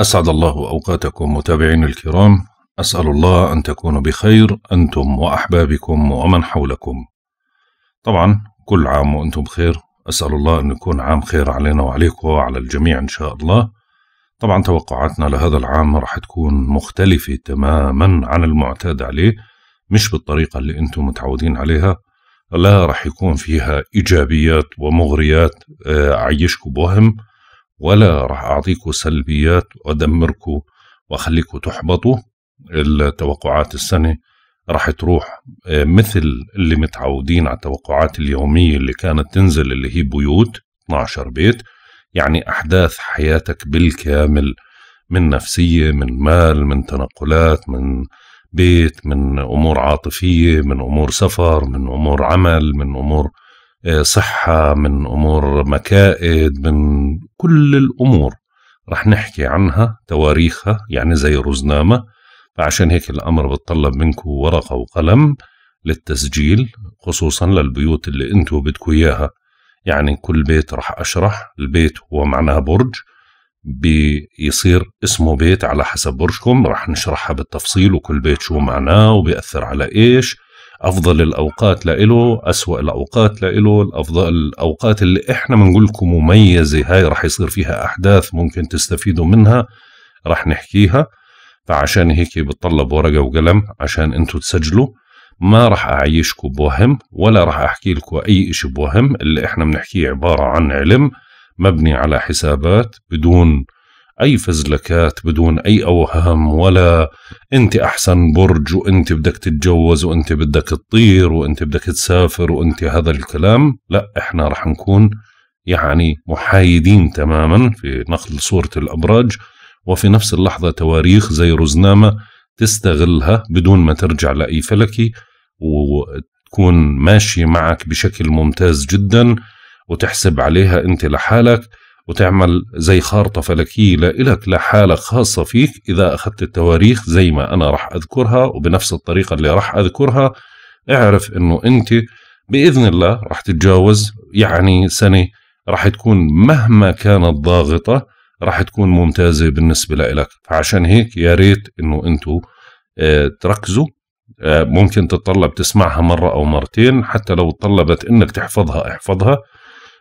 أسعد الله أوقاتكم متابعين الكرام. أسأل الله أن تكونوا بخير أنتم وأحبابكم ومن حولكم. طبعا كل عام وأنتم بخير. أسأل الله أن يكون عام خير علينا وعليكم وعلى الجميع إن شاء الله. طبعا توقعاتنا لهذا العام راح تكون مختلفة تماما عن المعتاد عليه مش بالطريقة اللي أنتم متعودين عليها. لا راح يكون فيها إيجابيات ومغريات آه، أعيشكم بوهم ولا راح أعطيكم سلبيات وأدمركم وأخليكم تحبطوا التوقعات السنة راح تروح آه، مثل اللي متعودين على التوقعات اليومية اللي كانت تنزل اللي هي بيوت 12 بيت. يعني أحداث حياتك بالكامل من نفسية من مال من تنقلات من بيت من أمور عاطفية من أمور سفر من أمور عمل من أمور صحة من أمور مكائد من كل الأمور. رح نحكي عنها تواريخها يعني زي رزنامة. فعشان هيك الأمر بتطلب منكم ورقة وقلم للتسجيل خصوصا للبيوت اللي انتو بدكم إياها. يعني كل بيت رح أشرح. البيت هو معناه برج. بيصير اسمه بيت على حسب برجكم. رح نشرحها بالتفصيل وكل بيت شو معناه وبيأثر على إيش. أفضل الأوقات لإله أسوأ الأوقات لإله الأفضل الأوقات اللي إحنا بنقول لكم مميزة هاي رح يصير فيها أحداث ممكن تستفيدوا منها رح نحكيها. فعشان هيك بتطلب ورقة وقلم عشان أنتوا تسجلوا. ما راح أعيشكم بوهم ولا راح أحكي لكم أي إشي بوهم اللي إحنا بنحكيه عبارة عن علم مبني على حسابات بدون أي فزلكات بدون أي أوهام ولا أنت أحسن برج وأنت بدك تتجوز وأنت بدك تطير وأنت بدك تسافر وأنت هذا الكلام. لا إحنا رح نكون يعني محايدين تماما في نقل صورة الأبراج وفي نفس اللحظة تواريخ زي رزنامة تستغلها بدون ما ترجع لأي فلكي وتكون ماشي معك بشكل ممتاز جدا وتحسب عليها أنت لحالك. وتعمل زي خارطة فلكية لإلك لحالة خاصة فيك. إذا أخذت التواريخ زي ما أنا راح أذكرها وبنفس الطريقة اللي راح أذكرها اعرف أنه أنت بإذن الله راح تتجاوز يعني سنة راح تكون مهما كانت ضاغطة راح تكون ممتازة بالنسبة لإلك. فعشان هيك يا ريت أنه أنتوا آه تركزوا. آه ممكن تتطلب تسمعها مرة أو مرتين حتى لو طلبت أنك تحفظها احفظها.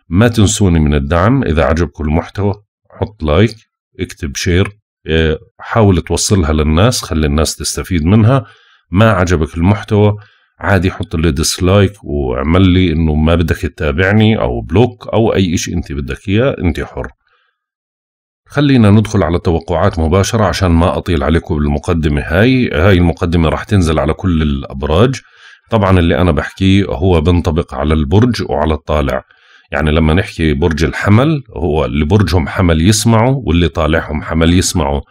ما تنسوني من الدعم. إذا عجبكم المحتوى حط like اكتب share آه حاول توصلها للناس خلي الناس تستفيد منها. ما عجبك المحتوى عادي حط لي dislike واعمل لي إنه ما بدك تتابعني أو block أو أي شيء أنت بدك إياه أنت حر. خلينا ندخل على التوقعات مباشرة عشان ما أطيل عليكم بالمقدمة. هاي هاي المقدمة راح تنزل على كل الأبراج. طبعا اللي أنا بحكيه هو بنطبق على البرج وعلى الطالع. يعني لما نحكي برج الحمل هو اللي برجهم حمل يسمعوا واللي طالعهم حمل يسمعوا.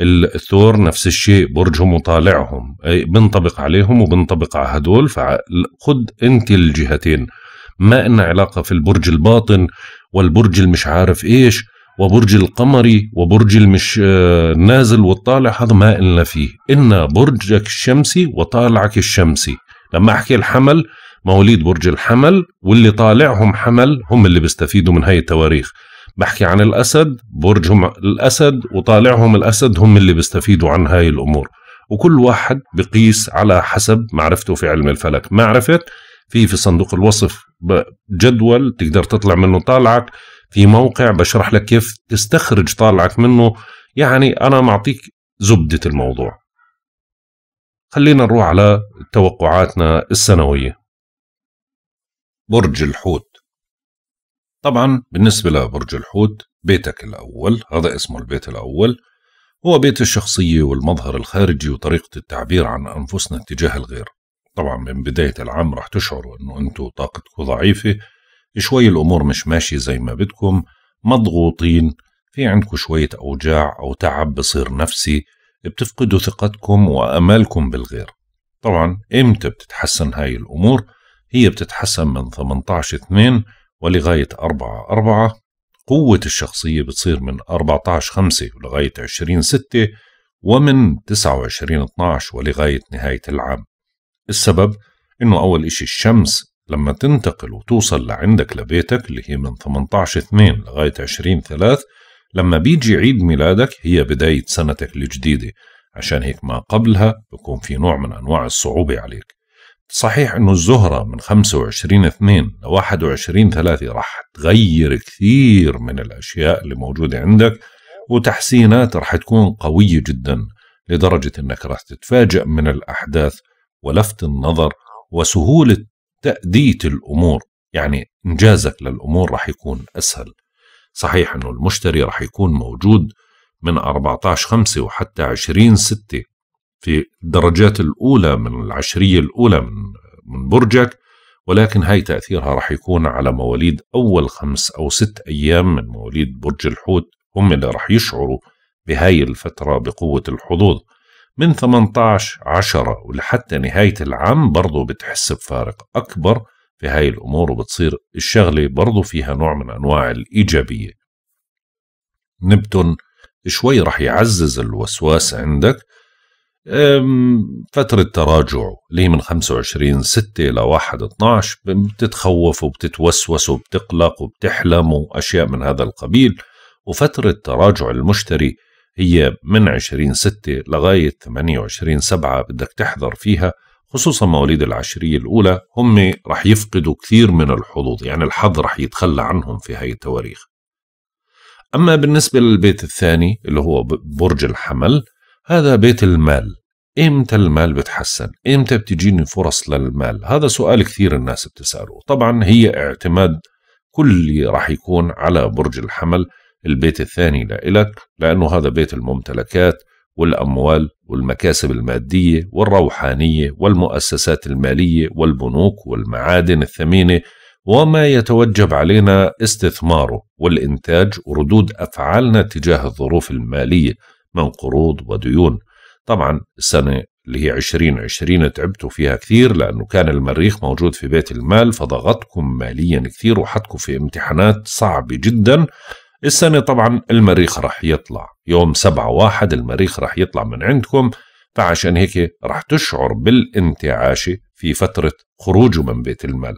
الثور نفس الشيء برجهم وطالعهم. بنطبق عليهم وبنطبق على هدول فخد أنت الجهتين. ما إن علاقة في البرج الباطن والبرج المش عارف إيش وبرج القمري وبرج المش آه، نازل والطالع هذا ما إلنا فيه. إن برجك الشمسي وطالعك الشمسي. لما أحكي الحمل مواليد برج الحمل واللي طالعهم حمل هم اللي بيستفيدوا من هاي التواريخ. بحكي عن الأسد برجهم الأسد وطالعهم الأسد هم اللي بيستفيدوا عن هاي الأمور. وكل واحد بقيس على حسب معرفته في علم الفلك. معرفة في في صندوق الوصف جدول تقدر تطلع منه طالعك. في موقع بشرح لك كيف تستخرج طالعك منه. يعني أنا معطيك زبدة الموضوع. خلينا نروح على توقعاتنا السنوية. برج الحوت. طبعا. بالنسبة لبرج الحوت بيتك الأول هذا اسمه البيت الأول هو بيت الشخصية والمظهر الخارجي وطريقة التعبير عن أنفسنا تجاه الغير. طبعا من بداية العام راح تشعروا أنه أنتم طاقتكم ضعيفة شوي الأمور مش ماشية زي ما بدكم مضغوطين في عندكم شوية أوجاع أو تعب بصير نفسي بتفقدوا ثقتكم وأمالكم بالغير. طبعا إمتى بتتحسن هاي الأمور؟ هي بتتحسن من 18 2 ولغاية 4 4 قوة الشخصية بتصير من 14 5 ولغاية 20 6 ومن 29 12 ولغاية نهاية العام. السبب إنه أول إشي الشمس لما تنتقل وتوصل لعندك لبيتك اللي هي من 18 2 لغاية 20 3 لما بيجي عيد ميلادك هي بداية سنتك الجديدة. عشان هيك ما قبلها بكون في نوع من أنواع الصعوبة عليك. صحيح إنه الزهرة من 25 2 ل 21 3 راح تغير كثير من الأشياء اللي موجودة عندك وتحسينات راح تكون قوية جدا لدرجة إنك راح تتفاجأ من الأحداث ولفت النظر وسهولة تأدية الأمور يعني إنجازك للأمور راح يكون أسهل. صحيح إنه المشتري راح يكون موجود من 14 5 وحتى 20 6 في الدرجات الأولى من العشرية الأولى من من برجك ولكن هاي تأثيرها راح يكون على مواليد أول خمس أو ست أيام من مواليد برج الحوت. هم اللي راح يشعروا بهاي الفترة بقوة الحظوظ. من 18 عشرة ولحتى نهاية العام برضو بتحس بفارق أكبر في هاي الأمور وبتصير الشغلة برضو فيها نوع من أنواع الإيجابية. نبتون شوي راح يعزز الوسواس عندك فترة تراجع اللي هي من 25 6 ل 1 12 بتتخوف وبتتوسوس وبتقلق وبتحلم وأشياء من هذا القبيل. وفترة تراجع المشتري هي من 20 6 لغاية 28 7 بدك تحذر فيها خصوصا مواليد العشرية الأولى. هم رح يفقدوا كثير من الحظوظ يعني الحظ رح يتخلى عنهم في هاي التواريخ. أما بالنسبة للبيت الثاني اللي هو برج الحمل هذا بيت المال. إمتى المال بتحسن؟ إمتى بتجيني فرص للمال؟ هذا سؤال كثير الناس بتسأله. طبعا هي اعتماد كلي راح يكون على برج الحمل البيت الثاني لإلك لأنه هذا بيت الممتلكات والأموال والمكاسب المادية والروحانية والمؤسسات المالية والبنوك والمعادن الثمينة وما يتوجب علينا استثماره والإنتاج وردود أفعالنا تجاه الظروف المالية. من قروض وديون. طبعا السنة اللي هي 2020 تعبتوا فيها كثير لأنه كان المريخ موجود في بيت المال فضغطكم ماليا كثير وحطكم في امتحانات صعبة جدا. السنة طبعا المريخ رح يطلع. يوم سبعة واحد المريخ رح يطلع من عندكم فعشان هيك رح تشعر بالانتعاشة في فترة خروجه من بيت المال.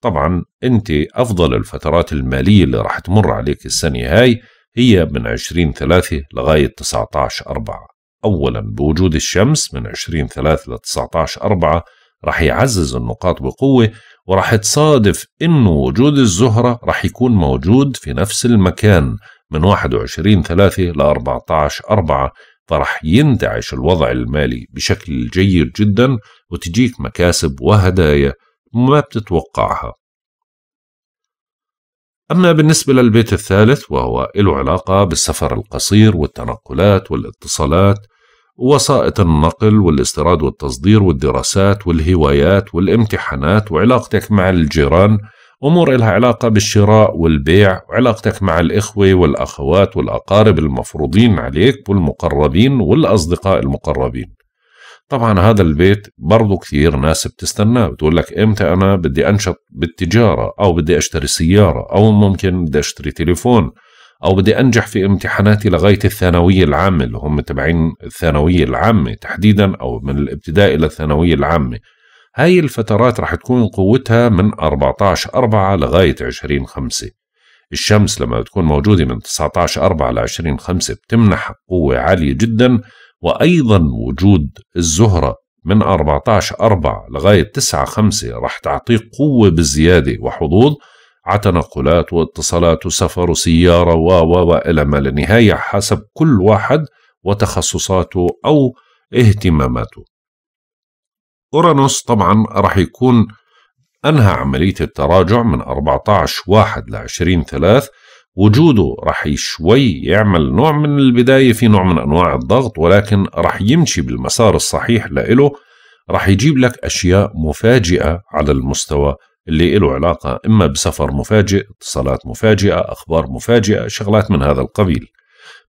طبعا أنت أفضل الفترات المالية اللي رح تمر عليك السنة هاي. هي من 20 3 لغاية 19 4 أولا بوجود الشمس من 20 3 ل 19 4 رح يعزز النقاط بقوة ورح تصادف إنه وجود الزهرة رح يكون موجود في نفس المكان من 21 3 ل 14 4 فرح ينتعش الوضع المالي بشكل جيد جدا وتجيك مكاسب وهدايا ما بتتوقعها. أما بالنسبة للبيت الثالث وهو له علاقة بالسفر القصير والتنقلات والاتصالات ووسائط النقل والاستيراد والتصدير والدراسات والهوايات والامتحانات وعلاقتك مع الجيران أمور إلها علاقة بالشراء والبيع وعلاقتك مع الإخوة والأخوات والأقارب المفروضين عليك والمقربين والأصدقاء المقربين. طبعا هذا البيت برضو كثير ناس بتستناه بتقول لك إمتى أنا بدي أنشط بالتجارة أو بدي أشتري سيارة أو ممكن بدي أشتري تليفون أو بدي أنجح في امتحاناتي لغاية الثانوية العامة اللي هم تبعين الثانوية العامة تحديدا أو من الابتدائي إلى الثانوية العامة. هاي الفترات رح تكون قوتها من 14 4 لغاية 20 5 الشمس لما تكون موجودة من 19 4 ل 20 5 بتمنح قوة عالية جدا وأيضا وجود الزهرة من 14 4 لغاية 9 5 راح تعطيك قوة بزيادة وحظوظ. على تنقلات واتصالات وسفر وسيارة و و و إلى ما لا نهاية حسب كل واحد وتخصصاته أو اهتماماته. أورانوس طبعا راح يكون أنهى عملية التراجع من 14 واحد ل 20 3 وجوده راح شوي يعمل نوع من البداية في نوع من أنواع الضغط ولكن راح يمشي بالمسار الصحيح لإله. راح يجيب لك أشياء مفاجئة على المستوى اللي له علاقة إما بسفر مفاجئ اتصالات مفاجئة أخبار مفاجئة شغلات من هذا القبيل.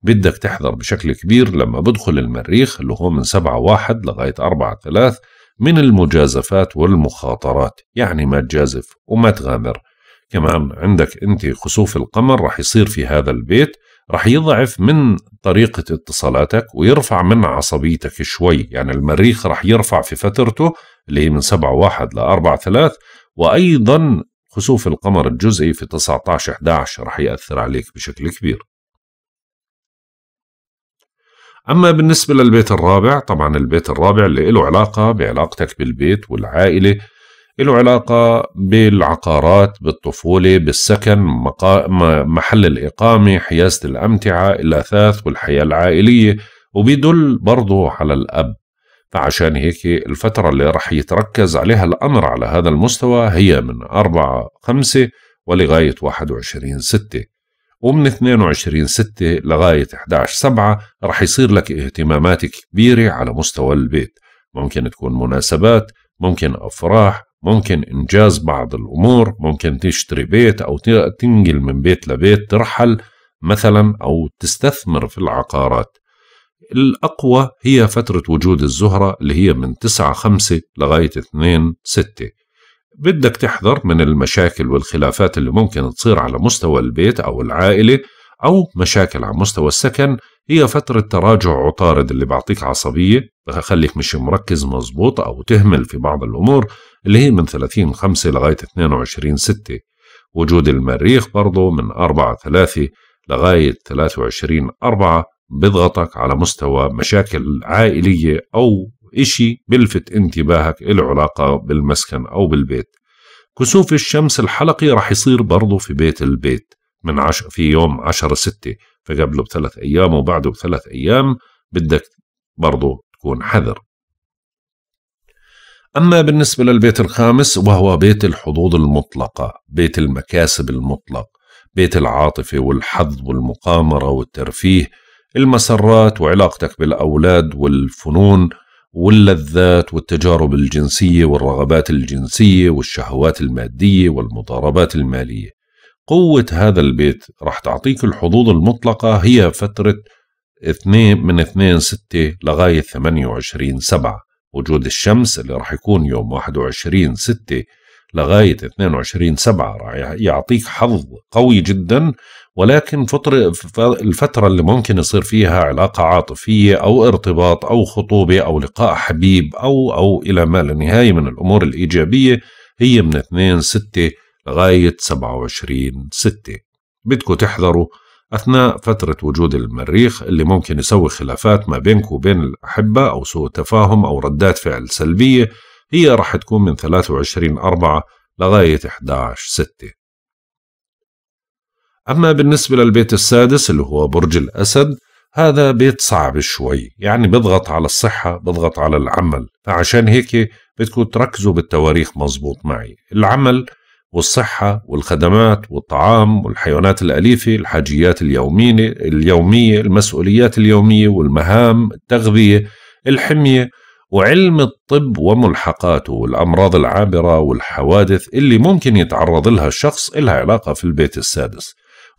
بدك تحذر بشكل كبير لما بدخل المريخ اللي هو من سبعة واحد لغاية أربعة ثلاث من المجازفات والمخاطرات. يعني ما تجازف وما تغامر. كمان عندك انت خسوف القمر راح يصير في هذا البيت راح يضعف من طريقة اتصالاتك ويرفع من عصبيتك شوي. يعني المريخ راح يرفع في فترته اللي هي من سبعة واحد لأربعة ثلاث وأيضا خسوف القمر الجزئي في 19 11 راح يأثر عليك بشكل كبير. أما بالنسبة للبيت الرابع طبعا البيت الرابع اللي له علاقة بعلاقتك بالبيت والعائلة له علاقة بالعقارات بالطفولة بالسكن مقا... محل الإقامة حيازة الأمتعة الأثاث والحياة العائلية وبيدل برضو على الأب. فعشان هيك الفترة اللي رح يتركز عليها الأمر على هذا المستوى هي من 4 5 ولغاية 21 6 ومن 22 6 لغاية 11 7 رح يصير لك اهتمامات كبيرة على مستوى البيت. ممكن تكون مناسبات ممكن أفراح ممكن إنجاز بعض الأمور ممكن تشتري بيت أو تنقل من بيت لبيت ترحل مثلا أو تستثمر في العقارات. الأقوى هي فترة وجود الزهرة اللي هي من 9 5 لغاية 2 6 بدك تحذر من المشاكل والخلافات اللي ممكن تصير على مستوى البيت أو العائلة أو مشاكل على مستوى السكن. هي فترة تراجع عطارد اللي بعطيك عصبية بخليك مش مركز مزبوط أو تهمل في بعض الأمور. اللي هي من 30 5 لغاية 22 6 وجود المريخ برضه من 4 3 لغاية 23 4 بضغطك على مستوى مشاكل عائلية أو إشي بلفت انتباهك له علاقة بالمسكن أو بالبيت. كسوف الشمس الحلقي رح يصير برضه في بيت البيت من عش في يوم 10 6 فقبله بثلاث أيام وبعده بثلاث أيام بدك برضه تكون حذر. أما بالنسبة للبيت الخامس وهو بيت الحظوظ المطلقة بيت المكاسب المطلق بيت العاطفة والحظ والمقامرة والترفيه المسرات وعلاقتك بالأولاد والفنون واللذات والتجارب الجنسية والرغبات الجنسية والشهوات المادية والمضاربات المالية. قوة هذا البيت راح تعطيك الحظوظ المطلقة هي فترة اثنين من اثنين ستة لغاية ثمانية وعشرين سبعة. وجود الشمس اللي راح يكون يوم واحد وعشرين ستة لغاية 22 سبعة راح يعطيك حظ قوي جدا ولكن فترة الفترة اللي ممكن يصير فيها علاقة عاطفية أو ارتباط أو خطوبة أو لقاء حبيب أو أو إلى ما لا نهاية من الأمور الإيجابية هي من 2 6 لغاية 27 6 بدكم تحذروا أثناء فترة وجود المريخ اللي ممكن يسوي خلافات ما بينك وبين الأحبة أو سوء تفاهم أو ردات فعل سلبية هي راح تكون من 23 4 لغاية 11 6 أما بالنسبة للبيت السادس اللي هو برج الأسد هذا بيت صعب شوي يعني بضغط على الصحة بضغط على العمل فعشان هيك بدكم تركزوا بالتواريخ مزبوط معي. العمل والصحة والخدمات والطعام والحيوانات الأليفة الحاجيات اليومية اليومية المسؤوليات اليومية والمهام التغذية الحمية وعلم الطب وملحقاته والأمراض العابرة والحوادث اللي ممكن يتعرض لها الشخص إلها علاقة في البيت السادس.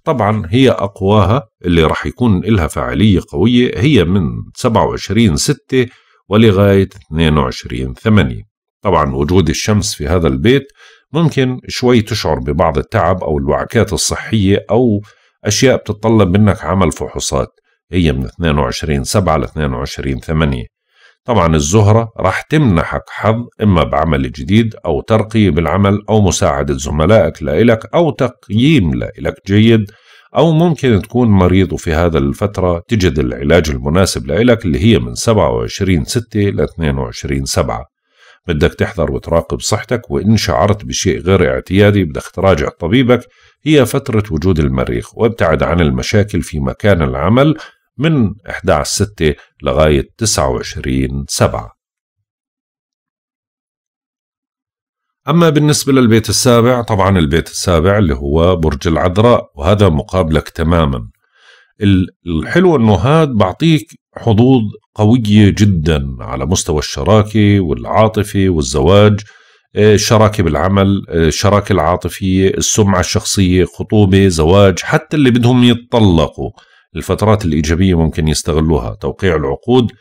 طبعا هي أقواها اللي راح يكون لها فاعلية قوية هي من 27 6 ولغاية 22 8 طبعا وجود الشمس في هذا البيت ممكن شوي تشعر ببعض التعب أو الوعكات الصحية أو أشياء بتتطلب منك عمل فحوصات. هي من 22 7 ل 22 8 طبعا الزهرة راح تمنحك حظ إما بعمل جديد أو ترقية بالعمل أو مساعدة زملائك لإلك أو تقييم لإلك جيد أو ممكن تكون مريض وفي هذا الفترة تجد العلاج المناسب لإلك اللي هي من 27 6 ل 22 7 بدك تحذر وتراقب صحتك وإن شعرت بشيء غير اعتيادي بدك تراجع طبيبك هي فترة وجود المريخ وابتعد عن المشاكل في مكان العمل من 11 6 لغاية 29 7 أما بالنسبة للبيت السابع طبعا البيت السابع اللي هو برج العذراء وهذا مقابلك تماما. الحلو أنه هذا بعطيك حظوظ قوية جدا على مستوى الشراكة والعاطفة والزواج الشراكة بالعمل الشراكة العاطفية السمعة الشخصية خطوبة زواج حتى اللي بدهم يتطلقوا. الفترات الإيجابية ممكن يستغلوها توقيع العقود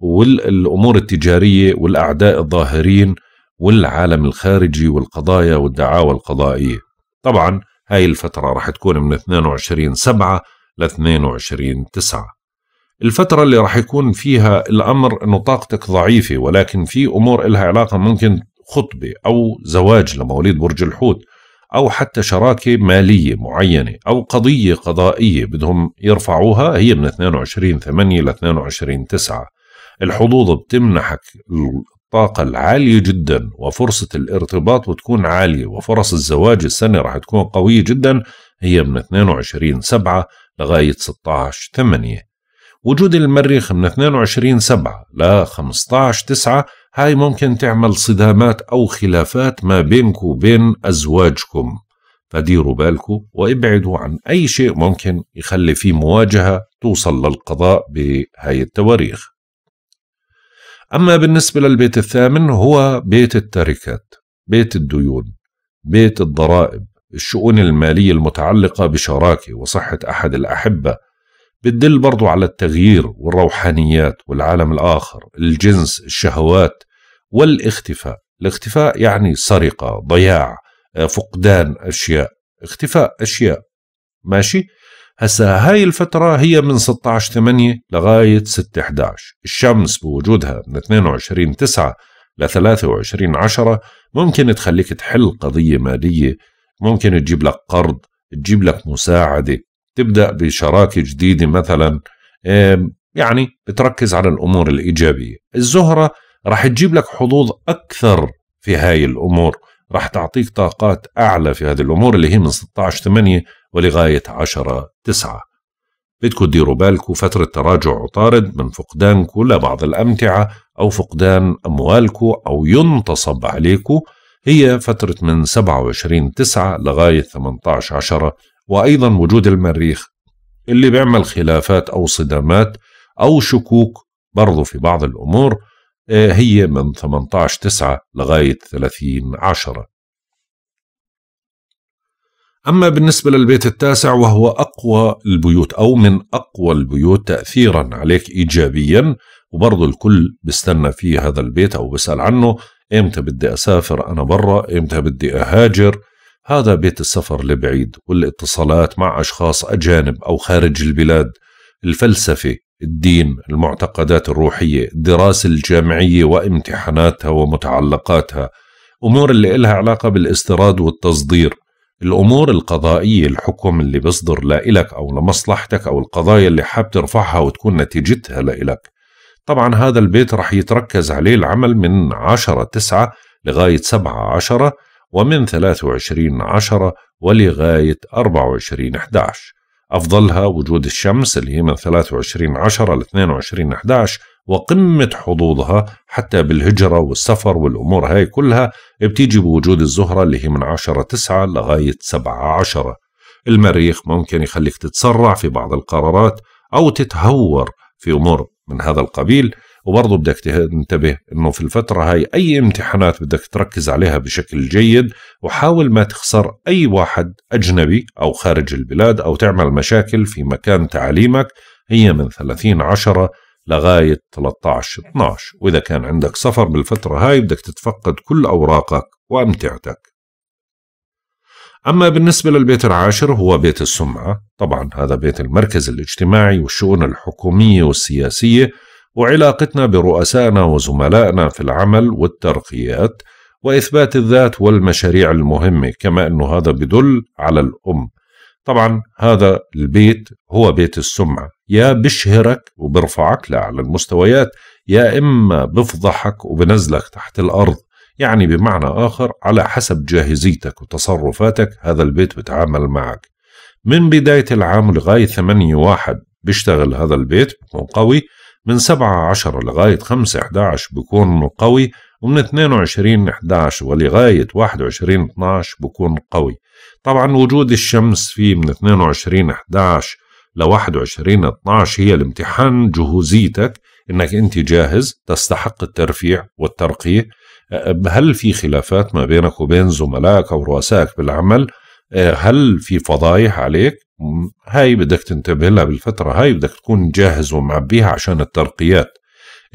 والأمور التجارية والأعداء الظاهرين والعالم الخارجي والقضايا والدعاوى القضائية. طبعا هاي الفترة راح تكون من 22 7 ل 22 9 الفترة اللي راح يكون فيها الأمر أنه طاقتك ضعيفة ولكن في أمور إلها علاقة ممكن خطبة أو زواج لمواليد برج الحوت أو حتى شراكة مالية معينة أو قضية قضائية بدهم يرفعوها هي من 22 8 ل 22 9 الحظوظ بتمنحك الطاقة العالية جدا وفرصة الارتباط بتكون عالية وفرص الزواج السنة راح تكون قوية جدا هي من 22 7 لغاية 16 8 وجود المريخ من 22 7 ل 15 9 هاي ممكن تعمل صدامات أو خلافات ما بينكم وبين أزواجكم. فديروا بالكم وابعدوا عن أي شيء ممكن يخلي فيه مواجهة توصل للقضاء بهاي التواريخ. أما بالنسبة للبيت الثامن هو بيت التركات بيت الديون بيت الضرائب الشؤون المالية المتعلقة بشراكة وصحة أحد الأحبة بتدل برضو على التغيير والروحانيات والعالم الآخر الجنس الشهوات والاختفاء. الاختفاء يعني سرقة ضياع فقدان أشياء. اختفاء أشياء. ماشي؟ هسا هاي الفترة هي من 16 8 لغاية 6 11 الشمس بوجودها من 22 9 ل 23 10 ممكن تخليك تحل قضية مالية ممكن تجيب لك قرض تجيب لك مساعدة. تبدأ بشراكة جديدة مثلا يعني بتركز على الأمور الإيجابية. الزهرة راح تجيب لك حظوظ أكثر في هاي الأمور. راح تعطيك طاقات أعلى في هذه الأمور اللي هي من 16 8 ولغاية 10 9 بدكم تديروا بالكم فترة تراجع عطارد من فقدانكم لبعض الأمتعة أو فقدان أموالكم أو ينتصب عليكم. هي فترة من 27 9 لغاية 18 10 وأيضا وجود المريخ اللي بيعمل خلافات أو صدامات أو شكوك برضو في بعض الأمور آه، هي من 18 9 لغاية 30 10 أما بالنسبة للبيت التاسع وهو أقوى البيوت أو من أقوى البيوت تأثيرا عليك إيجابيا وبرضه الكل بيستنى فيه هذا البيت أو بسأل عنه إمتى بدي أسافر أنا برا إمتى بدي أهاجر هذا بيت السفر لبعيد والاتصالات مع أشخاص أجانب أو خارج البلاد الفلسفة الدين المعتقدات الروحية الدراسة الجامعية وامتحاناتها ومتعلقاتها. أمور اللي إلها علاقة بالاستيراد والتصدير. الأمور القضائية الحكم اللي بيصدر لإلك أو لمصلحتك أو القضايا اللي حاب ترفعها وتكون نتيجتها لإلك. طبعا هذا البيت رح يتركز عليه العمل من عشرة تسعة لغاية سبعة عشرة ومن 23 عشرة ولغاية 24 11 أفضلها وجود الشمس اللي هي من 23 10 ل 22 11 وقمة حظوظها حتى بالهجرة والسفر والأمور هاي كلها بتيجي بوجود الزهرة اللي هي من 10 9 لغاية 7 10 المريخ ممكن يخليك تتسرع في بعض القرارات أو تتهور في أمور من هذا القبيل وبرضه بدك تنتبه إنه في الفترة هاي أي امتحانات بدك تركز عليها بشكل جيد وحاول ما تخسر أي واحد أجنبي أو خارج البلاد أو تعمل مشاكل في مكان تعليمك هي من 30 عشرة لغاية 13 12 وإذا كان عندك سفر بالفترة هاي بدك تتفقد كل أوراقك وأمتعتك. أما بالنسبة للبيت العاشر هو بيت السمعة. طبعا هذا بيت المركز الاجتماعي والشؤون الحكومية والسياسية. وعلاقتنا برؤسائنا وزملائنا في العمل والترقيات وإثبات الذات والمشاريع المهمة كما انه هذا بدل على الأم. طبعا هذا البيت هو بيت السمعة. يا بشهرك وبرفعك لأعلى المستويات يا إما بفضحك وبنزلك تحت الأرض. يعني بمعنى آخر على حسب جاهزيتك وتصرفاتك هذا البيت بتعامل معك. من بداية العام لغاية 8 واحد بيشتغل هذا البيت بيكون قوي. من 7 10 لغاية 5 11 بكون قوي ومن 22 11 ولغاية 21 12 بكون قوي. طبعا وجود الشمس فيه من 22 11 ل 21 12 هي الامتحان جهوزيتك إنك أنت جاهز تستحق الترفيع والترقية هل في خلافات ما بينك وبين زملائك أو رؤسائك بالعمل؟ هل في فضايح عليك؟ هاي بدك تنتبه لها بالفترة هاي بدك تكون جاهز ومعبيها عشان الترقيات.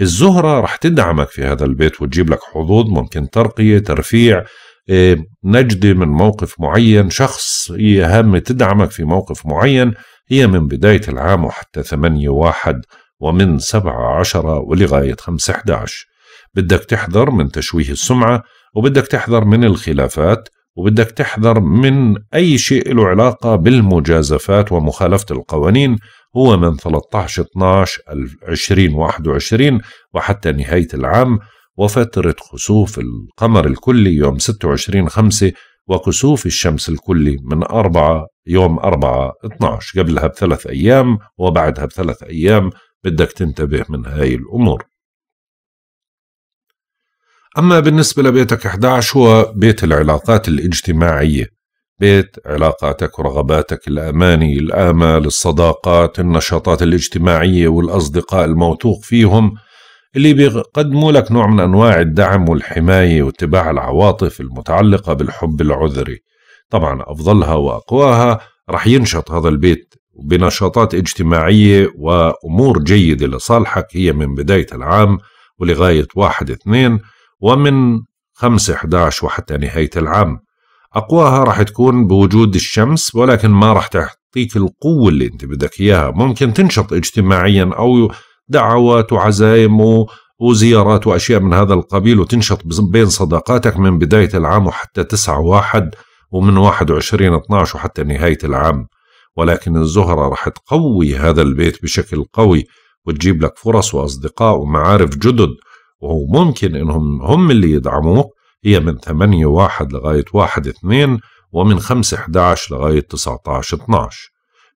الزهرة رح تدعمك في هذا البيت وتجيب لك حظوظ ممكن ترقية ترفيع إيه، نجدة من موقف معين. شخص هي هامة تدعمك في موقف معين هي من بداية العام وحتى ثمانية واحد ومن سبعة عشرة ولغاية خمسة 11 بدك تحذر من تشويه السمعة وبدك تحذر من الخلافات وبدك تحذر من أي شيء له علاقة بالمجازفات ومخالفة القوانين هو من 13 12 2021 وحتى نهاية العام وفترة خسوف القمر الكلي يوم 26 5 وكسوف الشمس الكلي من 4 يوم 4 12 قبلها بثلاث أيام وبعدها بثلاث أيام بدك تنتبه من هاي الأمور. أما بالنسبة لبيتك 11 هو بيت العلاقات الاجتماعية. بيت علاقاتك ورغباتك الأماني الآمال الصداقات النشاطات الاجتماعية والأصدقاء الموثوق فيهم اللي بيقدموا لك نوع من أنواع الدعم والحماية واتباع العواطف المتعلقة بالحب العذري. طبعا أفضلها وأقواها رح ينشط هذا البيت بنشاطات اجتماعية وأمور جيدة لصالحك هي من بداية العام ولغاية واحد اثنين. ومن خمسة 11 وحتى نهاية العام. أقواها راح تكون بوجود الشمس ولكن ما راح تعطيك القوة اللي أنت بدك إياها. ممكن تنشط اجتماعيا أو دعوات وعزايم وزيارات وأشياء من هذا القبيل وتنشط بين صداقاتك من بداية العام وحتى تسعة واحد ومن واحد وعشرين 12 وحتى نهاية العام. ولكن الزهرة راح تقوي هذا البيت بشكل قوي وتجيب لك فرص وأصدقاء ومعارف جدد. وممكن إنهم هم اللي يدعموك هي من 8 واحد لغاية واحد اثنين ومن 5 11 لغاية 19 12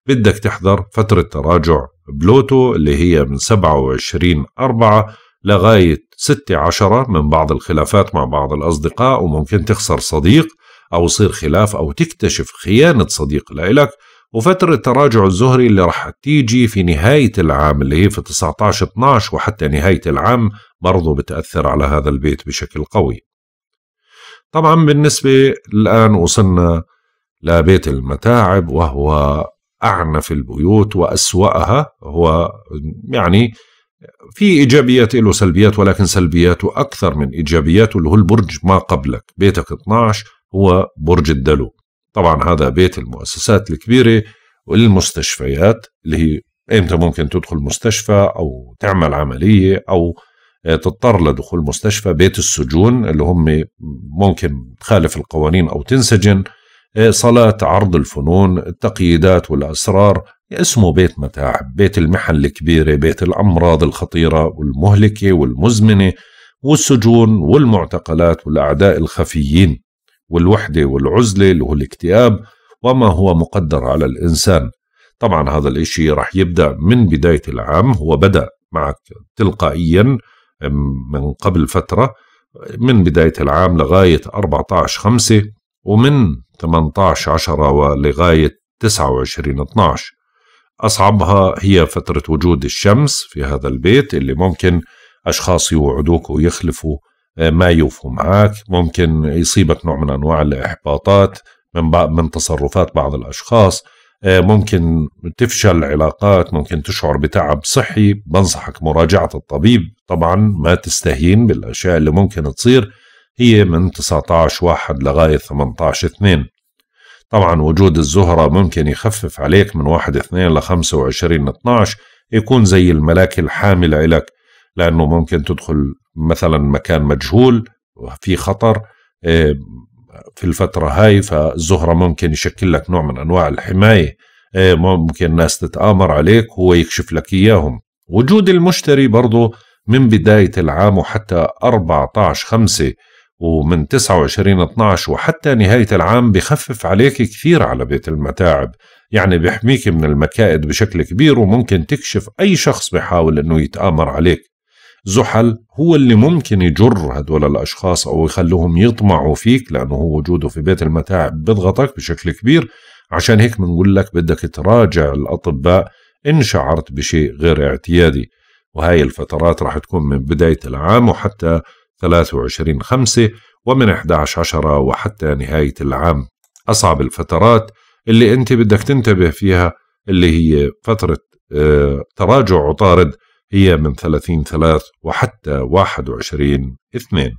بدك تحضر فترة تراجع بلوتو اللي هي من 27 أربعة لغاية 6 عشرة من بعض الخلافات مع بعض الأصدقاء وممكن تخسر صديق أو يصير خلاف أو تكتشف خيانة صديق لإلك. وفترة تراجع الزهري اللي راح تيجي في نهاية العام اللي هي في 19 12 وحتى نهاية العام برضو بتأثر على هذا البيت بشكل قوي. طبعا بالنسبة الآن وصلنا لبيت المتاعب وهو أعنف البيوت وأسوأها. هو يعني في إيجابيات له سلبيات ولكن سلبياته أكثر من إيجابياته اللي هو البرج ما قبلك. بيتك 12 هو برج الدلو. طبعا هذا بيت المؤسسات الكبيرة والمستشفيات اللي هي إمتى ممكن تدخل مستشفى أو تعمل عملية أو تضطر لدخول مستشفى بيت السجون اللي هم ممكن تخالف القوانين أو تنسجن صلاة عرض الفنون التقييدات والأسرار اسمه بيت متاعب بيت المحن الكبيرة بيت الأمراض الخطيرة والمهلكة والمزمنة والسجون والمعتقلات والأعداء الخفيين والوحدة والعزلة اللي هو الاكتئاب وما هو مقدر على الإنسان. طبعا هذا الإشي راح يبدأ من بداية العام هو بدأ معك تلقائيا من قبل فترة من بداية العام لغاية 14 5 ومن 18 10 ولغاية 29 12 أصعبها هي فترة وجود الشمس في هذا البيت اللي ممكن أشخاص يوعدوك ويخلفوا آه، ما يوفوا معك ممكن يصيبك نوع من أنواع الإحباطات من, من تصرفات بعض الأشخاص. آه، ممكن تفشل العلاقات ممكن تشعر بتعب صحي. بنصحك مراجعة الطبيب. طبعا ما تستهين بالأشياء اللي ممكن تصير هي من 19 واحد لغاية 18 اثنين. طبعا وجود الزهرة ممكن يخفف عليك من واحد اثنين ل 25 12 يكون زي الملاك الحاملة لك لأنه ممكن تدخل مثلا مكان مجهول وفي خطر آه، في الفترة هاي فالزهرة ممكن يشكل لك نوع من أنواع الحماية آه، ممكن الناس تتآمر عليك هو يكشف لك إياهم. وجود المشتري برضو من بداية العام وحتى 14 5 ومن 29 12 وحتى نهاية العام بخفف عليك كثير على بيت المتاعب. يعني بيحميك من المكائد بشكل كبير وممكن تكشف أي شخص بيحاول أنه يتآمر عليك. زحل هو اللي ممكن يجر هدول الأشخاص أو يخلوهم يطمعوا فيك لأنه هو وجوده في بيت المتاعب بيضغطك بشكل كبير. عشان هيك بنقول لك بدك تراجع الأطباء إن شعرت بشيء غير اعتيادي. وهاي الفترات راح تكون من بداية العام وحتى 23 5 ومن 11 10 وحتى نهاية العام. أصعب الفترات اللي أنت بدك تنتبه فيها اللي هي فترة آه تراجع عطارد هي من 30 3 وحتى 21 2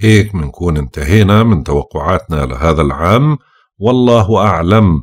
هيك بنكون انتهينا من توقعاتنا لهذا العام. والله أعلم